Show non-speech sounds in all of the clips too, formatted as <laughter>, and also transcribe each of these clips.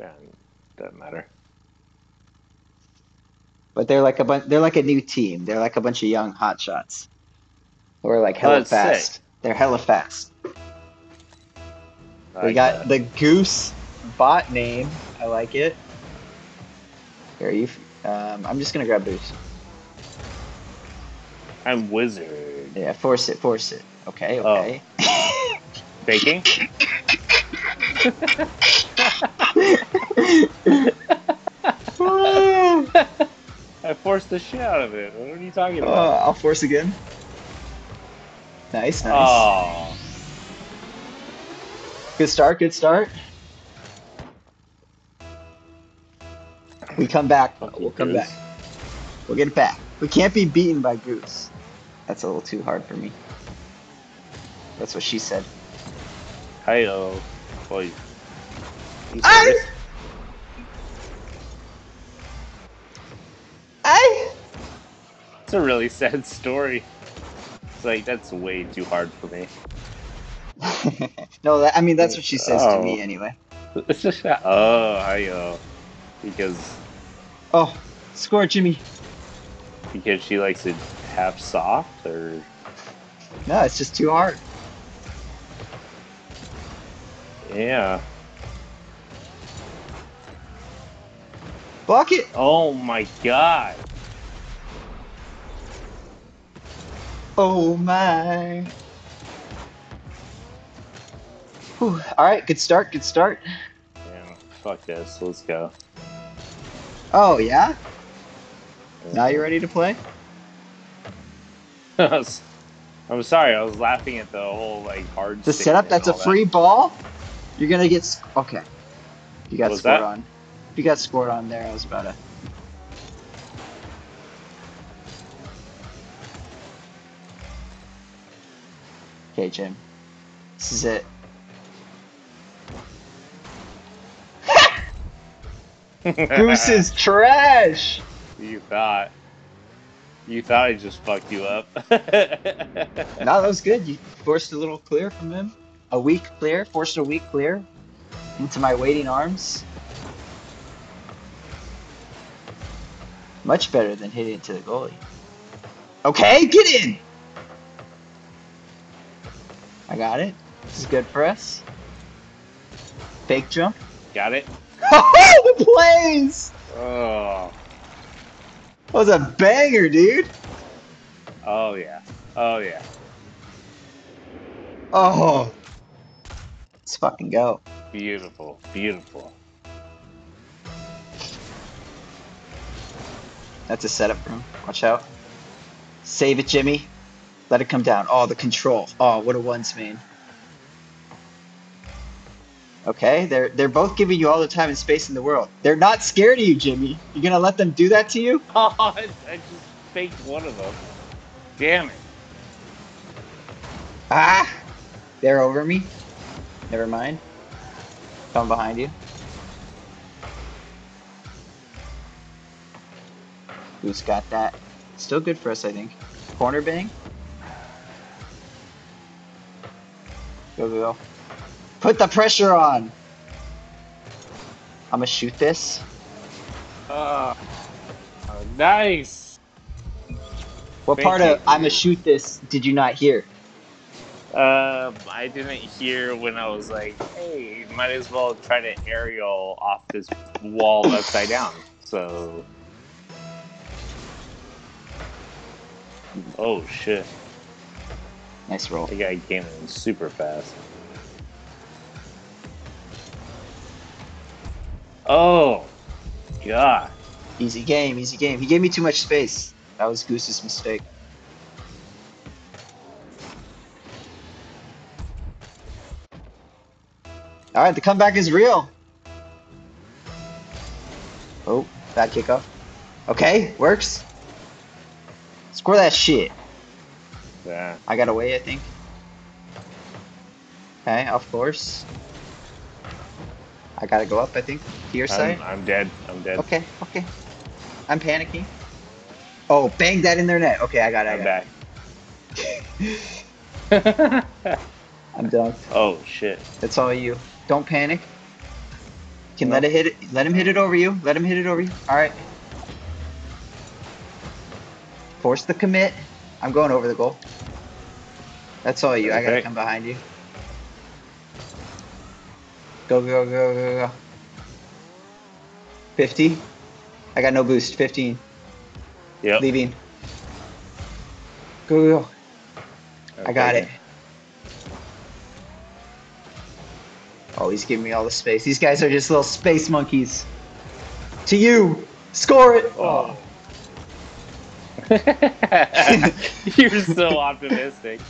Yeah, doesn't matter. But they're like a bunch. They're like a new team. They're like a bunch of young hotshots. Who are like hella that's sick. fast. They're hella fast. I We got the Goose bot name. I like it. Here you. Um, I'm just gonna grab Boost. I'm wizard. Yeah, force it, force it. Okay, Oh. okay. <laughs> Baking? <laughs> <laughs> I forced the shit out of it. What are you talking Uh, about? I'll force again. Nice, nice. Oh, Good start, good start. We come back. Fucking We'll come Goose. back. We'll get it back. We can't be beaten by Goose. That's a little too hard for me. That's what she said. hi-yo. Boy. I'm I- sorry. I. It's a really <laughs> sad story. It's like, that's way too hard for me. <laughs> no, that, I mean that's what she says to me Oh. anyway. It's <laughs> just, oh, hi-yo. Uh, because, Oh, score, Jimmy. because she likes it half soft, or... No, it's just too hard. Yeah. Block it. Oh my god. Oh my. Whew. All right, good start, good start. Yeah, fuck this. Let's go. Oh yeah. Now you're ready to play? <laughs> I'm sorry, I was laughing at the whole like hard. The setup. That's a that. free ball. You're gonna get okay. You got scored that? on. If you got scored on there. I was about to. Okay, Jim. This is it. <laughs> Goose is trash. you thought. You thought I just fucked you up. <laughs> No, that was good. You forced a little clear from him. A weak clear. Forced a weak clear into my waiting arms. Much better than hitting it to the goalie. Okay, get in. I got it. This is good for us. Fake jump. Got it? <laughs> Oh, the plays! Oh. That was a banger, dude. Oh yeah. Oh yeah. Oh. Let's fucking go. Beautiful. Beautiful. That's a setup for him. Watch out. Save it, Jimmy. Let it come down. Oh, the control. Oh, what a ones main. Okay, they're they're both giving you all the time and space in the world. They're not scared of you, Jimmy. You're gonna let them do that to you? Oh, <laughs> I I just faked one of them. Damn it. Ah! They're over me. Never mind. Come behind you. Who's got that? Still good for us, I think. Corner bang. Go, go, go. Put the pressure on. I'm gonna shoot this. Oh, oh, nice. What Thank part you. of I'm gonna shoot this did you not hear? Um, I didn't hear when I was like, "Hey, might as well try to aerial off this wall upside down." So, oh shit, Nice roll. that guy came in super fast. Oh, god. Easy game, easy game. He gave me too much space. That was Goose's mistake. All right, the comeback is real. Oh, bad kickoff. Okay, works. Score that shit. Yeah. I got away, I think. Okay, of course. I gotta go up, I think, to your. I'm, I'm dead. I'm dead. Okay, okay. I'm panicking. Oh, bang that in their net. Okay, I got it. I I'm got back. it. <laughs> I'm done. oh shit. That's all you. Don't panic. can let it hit it. Let him hit it over you. Let him hit it over you. All right. Force the commit. I'm going over the goal. That's all you. I gotta come behind you. Go go go go go. Fifty. I got no boost. Fifteen. Yep. Leaving. Go go go. I got it. Okay. Oh, he's giving me all the space. These guys are just little space monkeys. To you, score it. Oh. <laughs> You're so optimistic.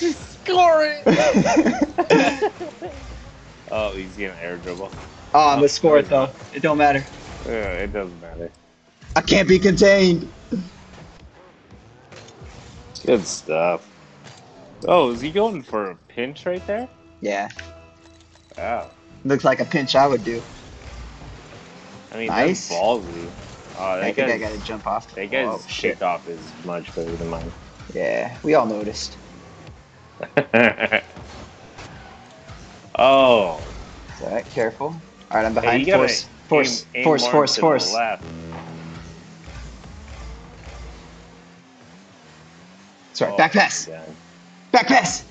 Score it! <laughs> oh, he's getting air dribble. Oh, I'm gonna score it though. It don't matter. Yeah, it doesn't matter. I can't be contained. Good stuff. Oh, is he going for a pinch right there? Yeah, Wow. looks like a pinch I would do. I mean, Nice. that's ballsy. Oh, I think I gotta jump off. that guy's oh, shit. off is much better than mine. Yeah, we all noticed. <laughs> oh. It's alright, careful. Alright, I'm behind. gotta force, force, aim- aim force, force, force. Sorry, Oh, back pass. yeah. Back pass.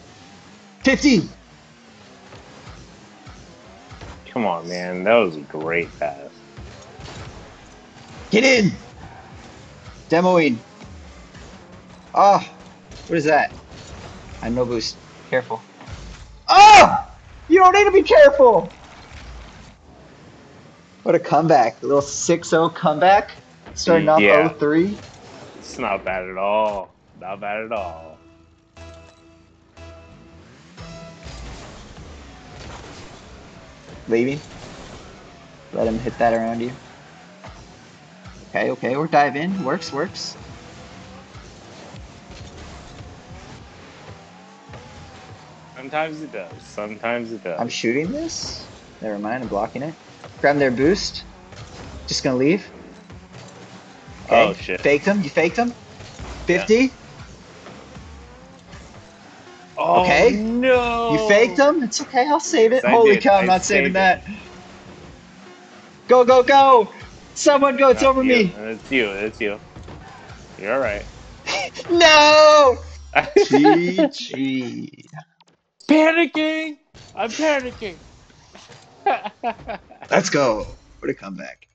50. Come on, man. That was a great pass. Get in. Demoing. Oh, what is that? I no boost. Careful. Oh! You don't need to be careful. What a comeback. A little 6-0 comeback. Starting off Yeah. 0-3. It's not bad at all. Not bad at all. Leaving. Let him hit that around you. Okay, okay, we're dive in. Works, works. Sometimes it does. Sometimes it does. I'm shooting this. Never mind, I'm blocking it. Grab their boost. Just gonna leave. Oh, okay. Oh, shit. Faked him. You faked him. 50. oh, okay. No. You faked him. It's okay. I'll save it. Yes, Holy did. cow! I'm I not saving saved that. Go go go! Someone go! It's Not over you. me. It's you. It's you. You're all right. <laughs> No. GG. <laughs> panicking. I'm panicking. Let's go. What a comeback.